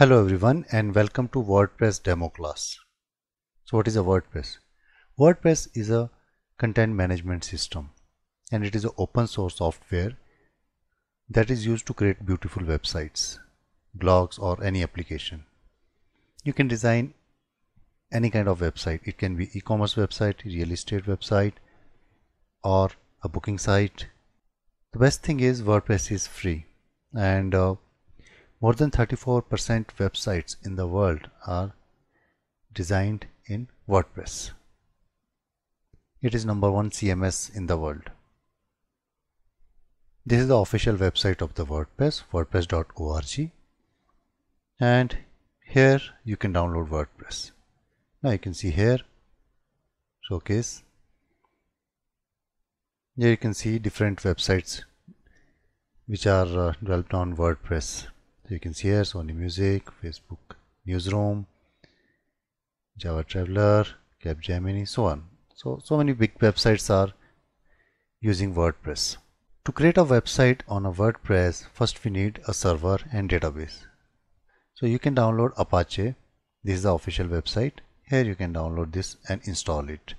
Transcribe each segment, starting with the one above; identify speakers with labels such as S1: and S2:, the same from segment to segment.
S1: Hello everyone and welcome to WordPress demo class. So what is a WordPress? WordPress is a content management system and it is an open source software that is used to create beautiful websites, blogs or any application. You can design any kind of website. It can be e-commerce website, real estate website or a booking site. The best thing is WordPress is free and uh, more than 34% websites in the world are designed in WordPress. It is number one CMS in the world. This is the official website of the WordPress, wordpress.org. And here you can download WordPress. Now you can see here, showcase. Here you can see different websites which are uh, developed on WordPress. So you can see here Sony Music, Facebook Newsroom, Java Traveler, Capgemini, so on. So, so many big websites are using WordPress. To create a website on a WordPress, first we need a server and database. So you can download Apache. This is the official website. Here you can download this and install it.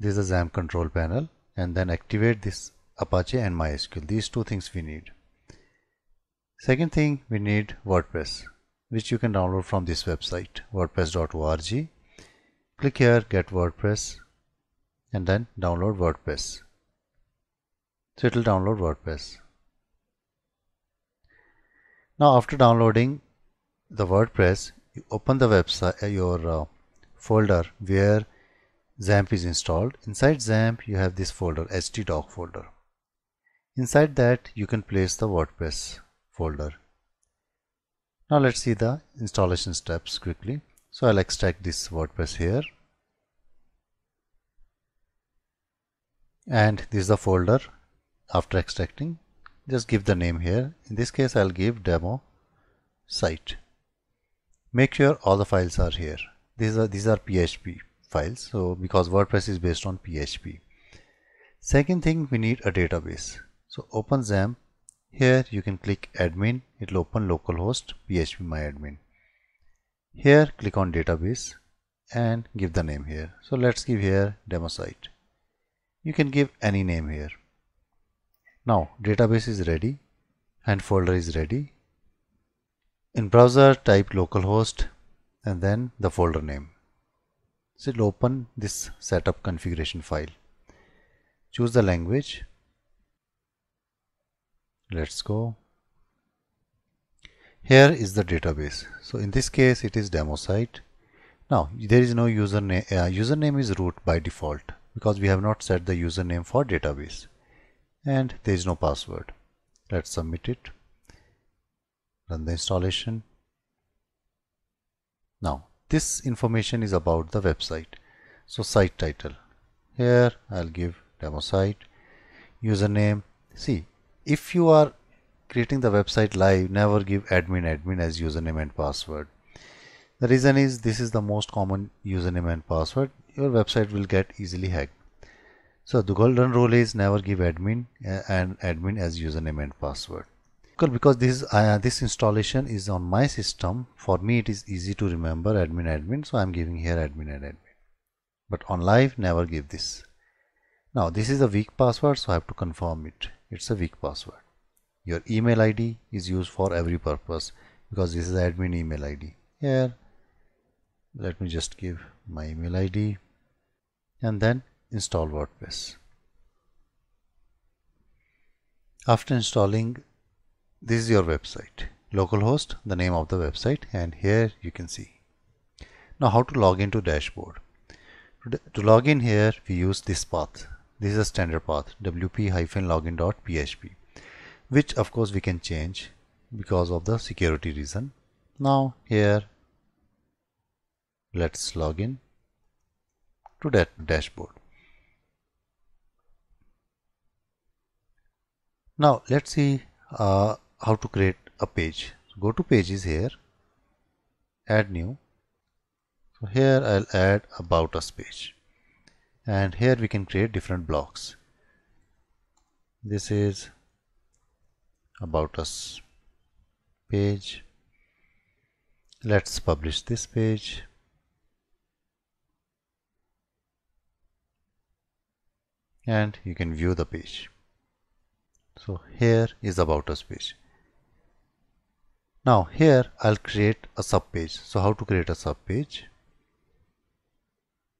S1: This is the XAMPP control panel and then activate this Apache and MySQL. These two things we need. Second thing we need WordPress which you can download from this website wordpress.org. Click here get WordPress and then download WordPress. So it will download WordPress. Now after downloading the WordPress you open the website uh, your uh, folder where XAMPP is installed. Inside XAMPP you have this folder htdoc folder. Inside that you can place the WordPress folder. Now let's see the installation steps quickly. So I'll extract this WordPress here. And this is the folder after extracting. Just give the name here. In this case I'll give demo site. Make sure all the files are here. These are these are PHP files. So because WordPress is based on PHP. Second thing we need a database. So open XAMPP here you can click admin, it will open localhost phpMyAdmin. Here click on database and give the name here. So let's give here demo site. You can give any name here. Now database is ready and folder is ready. In browser type localhost and then the folder name. So it will open this setup configuration file. Choose the language let's go. Here is the database. So in this case it is demo site. Now there is no username uh, username is root by default because we have not set the username for database. And there is no password. Let's submit it. Run the installation. Now this information is about the website. So site title. Here I'll give demo site username. See if you are creating the website live never give admin admin as username and password. The reason is this is the most common username and password. Your website will get easily hacked. So the golden rule is never give admin uh, and admin as username and password. Because this uh, this installation is on my system for me it is easy to remember admin admin. So i'm giving here admin and admin. But on live never give this. Now this is a weak password so i have to confirm it it's a weak password. Your email id is used for every purpose because this is admin email id here let me just give my email id and then install WordPress. After installing this is your website. Localhost the name of the website and here you can see. Now how to log into dashboard. To log in here we use this path this is a standard path wp-login.php which of course we can change because of the security reason. Now here let's log in to that dashboard. Now let's see uh, how to create a page. Go to pages here add new. So here I'll add about us page and here we can create different blocks. This is about us page. Let's publish this page. And you can view the page. So here is about us page. Now here I'll create a sub page. So how to create a sub page?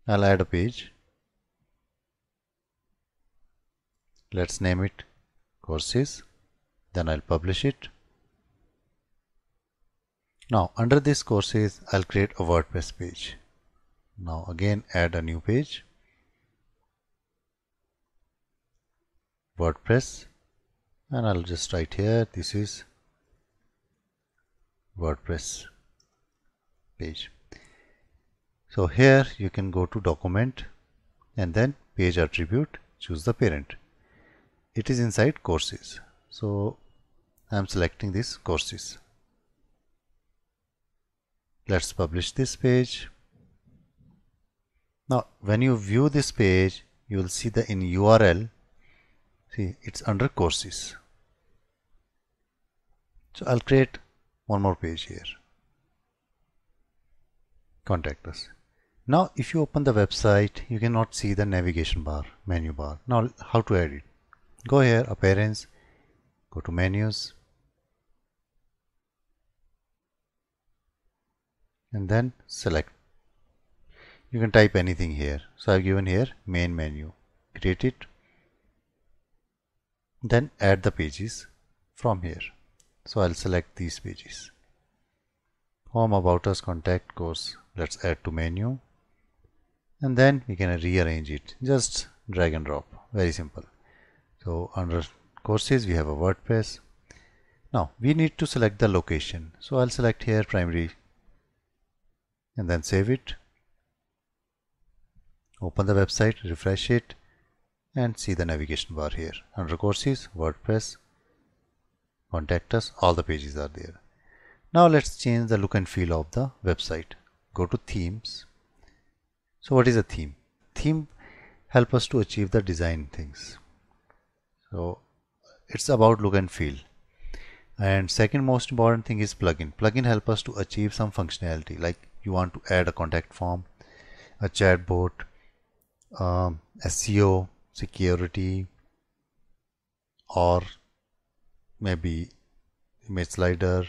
S1: I'll add a page let's name it courses. Then I'll publish it. Now under this courses I'll create a WordPress page. Now again add a new page. WordPress. And I'll just write here this is WordPress page. So here you can go to document and then page attribute. Choose the parent it is inside courses. So I'm selecting this courses. Let's publish this page. Now when you view this page you will see the in URL see it's under courses. So I'll create one more page here. Contact us. Now if you open the website you cannot see the navigation bar menu bar. Now how to edit go here appearance go to menus. And then select. You can type anything here. So I've given here main menu. Create it. Then add the pages from here. So I'll select these pages. Home about us contact course. Let's add to menu. And then we can rearrange it. Just drag and drop. Very simple so under courses we have a WordPress. Now we need to select the location. So I'll select here primary and then save it. Open the website refresh it and see the navigation bar here. Under courses WordPress contact us. All the pages are there. Now let's change the look and feel of the website. Go to themes. So what is a theme? Theme help us to achieve the design things so it's about look and feel. And second most important thing is plugin. Plugin help us to achieve some functionality. Like you want to add a contact form a chatbot um, SEO security or maybe image slider.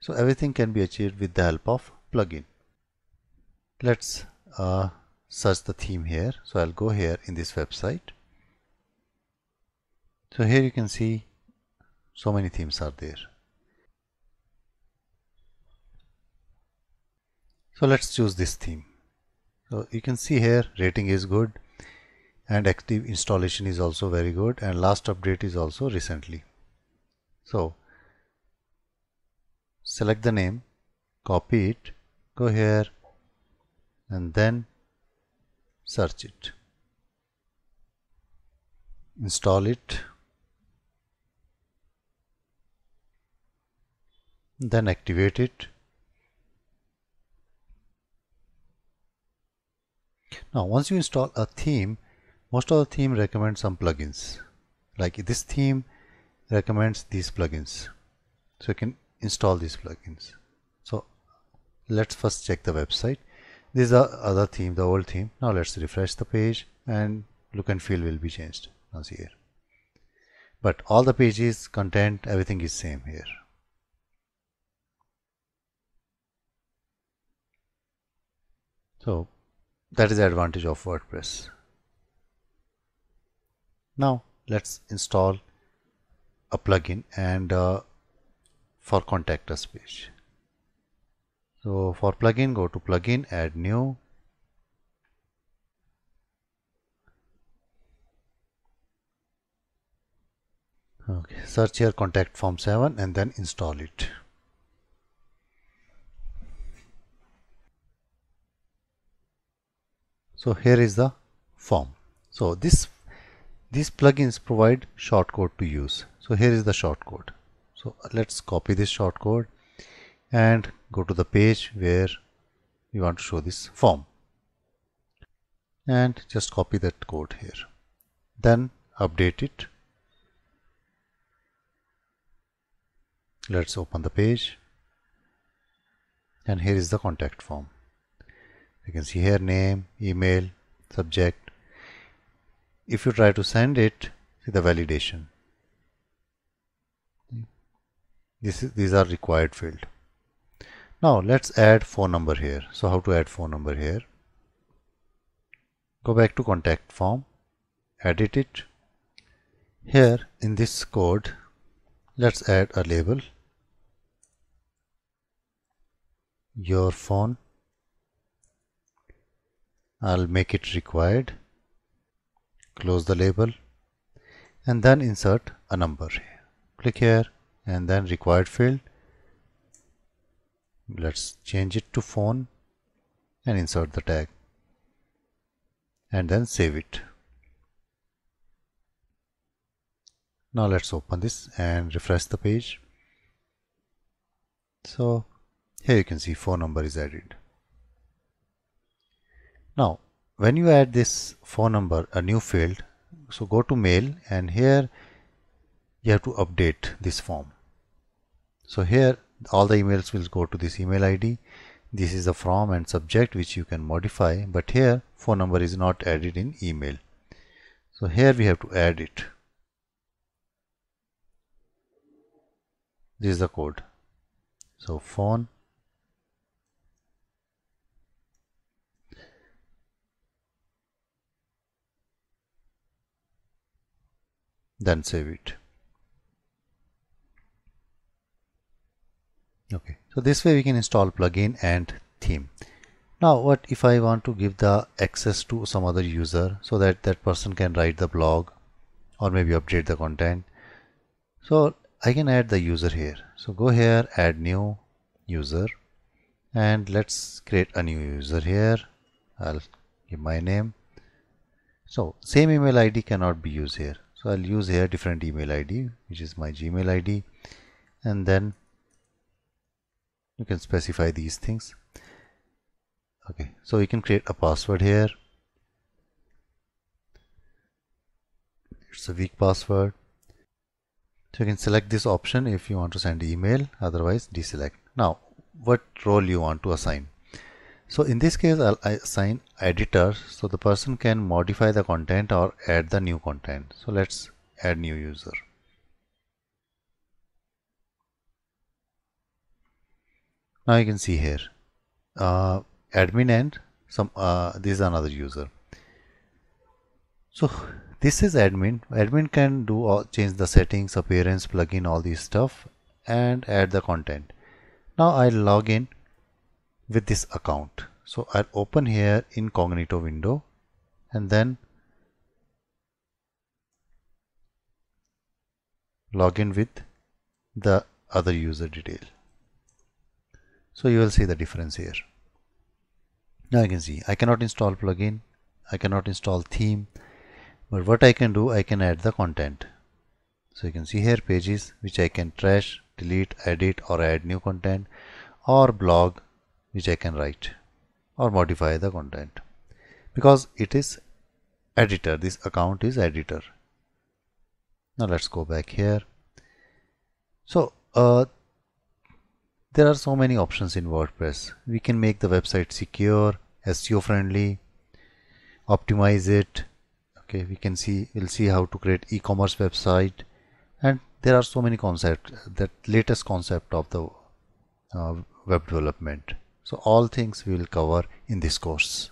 S1: So everything can be achieved with the help of plugin. Let's uh, search the theme here. So I'll go here in this website so here you can see so many themes are there. So let's choose this theme. So you can see here rating is good and active installation is also very good and last update is also recently. So select the name copy it go here and then search it. Install it then activate it Now once you install a theme, most of the theme recommend some plugins. Like this theme recommends these plugins. So you can install these plugins. So let's first check the website. This is the other theme, the old theme. Now let's refresh the page and look and feel will be changed. Now see here. But all the pages, content, everything is same here. So that is the advantage of WordPress. Now let's install a plugin and uh, for contact us page. So for plugin go to plugin add new okay search here contact form 7 and then install it so here is the form. So this these plugins provide shortcode to use. So here is the shortcode so let's copy this shortcode and go to the page where we want to show this form. And just copy that code here. Then update it. Let's open the page. And here is the contact form you can see here name email subject. If you try to send it see the validation. This is, these are required field. Now let's add phone number here. So how to add phone number here? Go back to contact form edit it. Here in this code let's add a label. Your phone I'll make it required. Close the label. And then insert a number. Click here and then required field. Let's change it to phone and insert the tag. And then save it. Now let's open this and refresh the page. So here you can see phone number is added now when you add this phone number a new field so go to mail and here you have to update this form. So here all the emails will go to this email ID this is the from and subject which you can modify but here phone number is not added in email. So here we have to add it. This is the code. So phone then save it okay. So this way we can install plugin and theme. Now what if I want to give the access to some other user so that that person can write the blog or maybe update the content? So I can add the user here. So go here add new user and let's create a new user here. I'll give my name. So same email ID cannot be used here so I'll use here different email ID which is my Gmail ID and then you can specify these things okay so you can create a password here it's a weak password so you can select this option if you want to send email, otherwise deselect. Now, what role you want to assign? So in this case, I'll assign editor so the person can modify the content or add the new content. So let's add new user. Now you can see here, uh, admin and some uh, this is another user. So this is admin admin can do all, change the settings appearance plugin all these stuff and add the content now I'll log in with this account. So I'll open here incognito window and then log in with the other user detail. So you will see the difference here. Now you can see I cannot install plugin I cannot install theme but what I can do I can add the content. So you can see here pages which I can trash delete edit or add new content or blog which I can write or modify the content. Because it is editor this account is editor. Now let's go back here. So uh, there are so many options in WordPress. We can make the website secure SEO friendly optimize it. Okay we can see we'll see how to create e-commerce website. And there are so many concepts that latest concept of the uh, web development so all things we will cover in this course